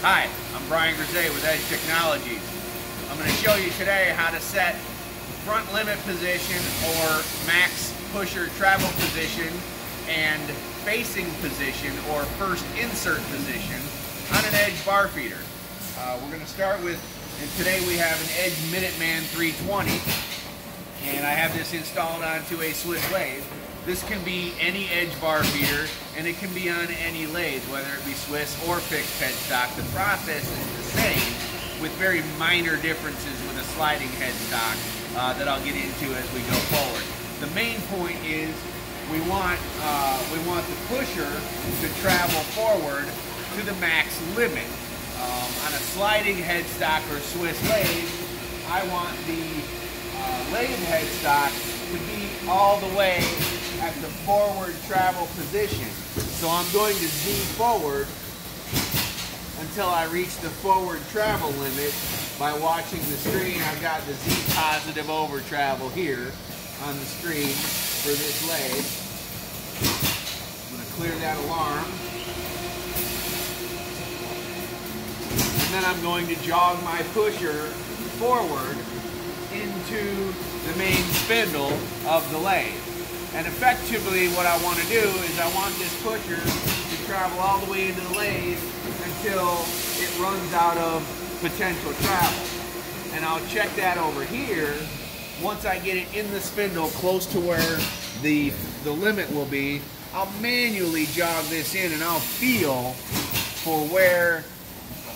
Hi, I'm Brian Grisey with Edge Technologies. I'm going to show you today how to set front limit position or max pusher travel position and facing position or first insert position on an Edge bar feeder. Uh, we're going to start with, and today we have an Edge Minuteman 320 and I have this installed onto a Swiss lathe. This can be any edge bar feeder, and it can be on any lathe, whether it be Swiss or fixed headstock. The process is the same, with very minor differences with a sliding headstock uh, that I'll get into as we go forward. The main point is we want uh, we want the pusher to travel forward to the max limit. Um, on a sliding headstock or Swiss lathe, I want the uh, lathe headstock to be all the way the forward travel position. So I'm going to Z forward until I reach the forward travel limit by watching the screen. I've got the Z positive over travel here on the screen for this leg. I'm going to clear that alarm. And then I'm going to jog my pusher forward into the main spindle of the lathe. And effectively what I want to do is I want this pusher to travel all the way into the lathe until it runs out of potential travel. And I'll check that over here once I get it in the spindle close to where the, the limit will be. I'll manually jog this in and I'll feel for where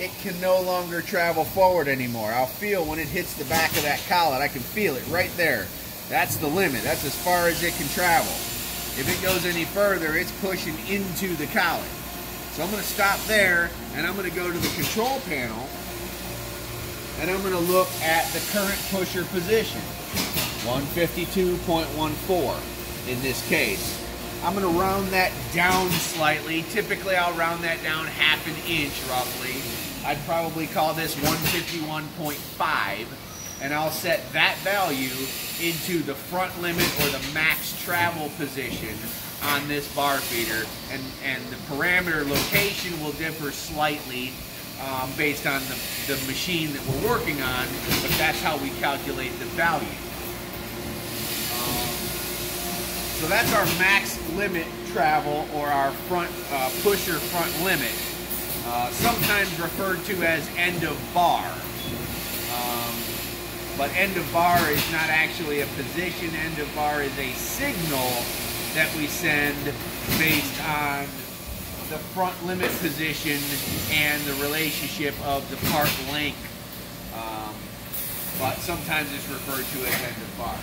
it can no longer travel forward anymore. I'll feel when it hits the back of that collet, I can feel it right there. That's the limit. That's as far as it can travel. If it goes any further, it's pushing into the collet. So I'm going to stop there and I'm going to go to the control panel and I'm going to look at the current pusher position. 152.14 in this case. I'm going to round that down slightly. Typically I'll round that down half an inch roughly. I'd probably call this 151.5 and I'll set that value into the front limit or the max travel position on this bar feeder and, and the parameter location will differ slightly um, based on the, the machine that we're working on but that's how we calculate the value. Um, so that's our max limit travel or our front uh, pusher front limit, uh, sometimes referred to as end of bar. Um, but end of bar is not actually a position, end of bar is a signal that we send based on the front limit position and the relationship of the part length. Um, but sometimes it's referred to as end of bar.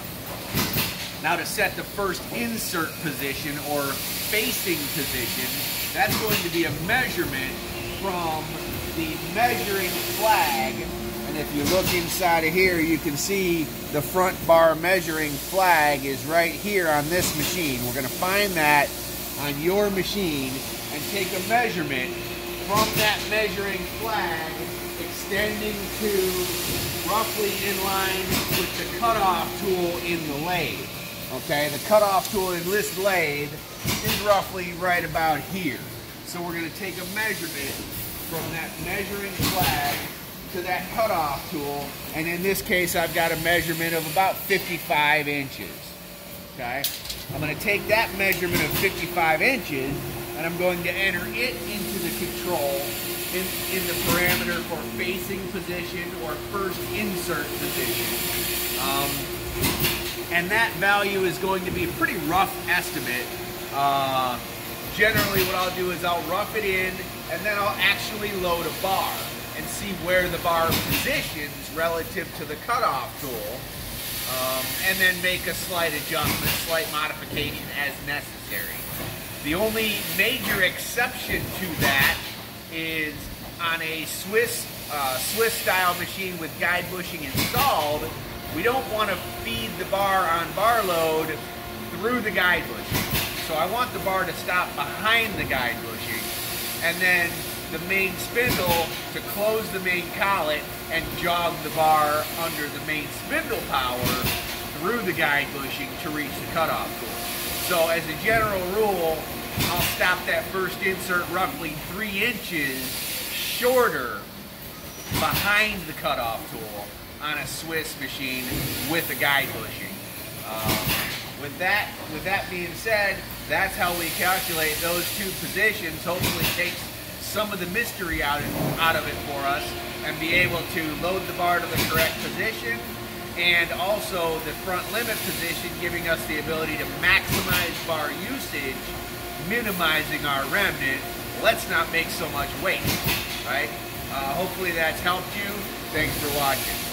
Now to set the first insert position or facing position, that's going to be a measurement from the measuring flag and if you look inside of here, you can see the front bar measuring flag is right here on this machine. We're going to find that on your machine and take a measurement from that measuring flag extending to roughly in line with the cutoff tool in the lathe. Okay, the cutoff tool in this lathe is roughly right about here. So we're going to take a measurement from that measuring flag to that cutoff tool, and in this case, I've got a measurement of about 55 inches. Okay, I'm going to take that measurement of 55 inches, and I'm going to enter it into the control in, in the parameter for facing position or first insert position. Um, and that value is going to be a pretty rough estimate. Uh, generally, what I'll do is I'll rough it in, and then I'll actually load a bar and see where the bar positions relative to the cutoff tool, um, and then make a slight adjustment, slight modification as necessary. The only major exception to that is on a Swiss uh, Swiss style machine with guide bushing installed, we don't want to feed the bar on bar load through the guide bushing. So I want the bar to stop behind the guide bushing and then the main spindle to close the main collet and jog the bar under the main spindle power through the guide bushing to reach the cutoff tool. So as a general rule, I'll stop that first insert roughly three inches shorter behind the cutoff tool on a Swiss machine with a guide bushing. Um, with that, with that being said, that's how we calculate those two positions. Hopefully, takes some of the mystery out of, out of it for us, and be able to load the bar to the correct position, and also the front limit position, giving us the ability to maximize bar usage, minimizing our remnant. Let's not make so much waste, right? Uh, hopefully that's helped you. Thanks for watching.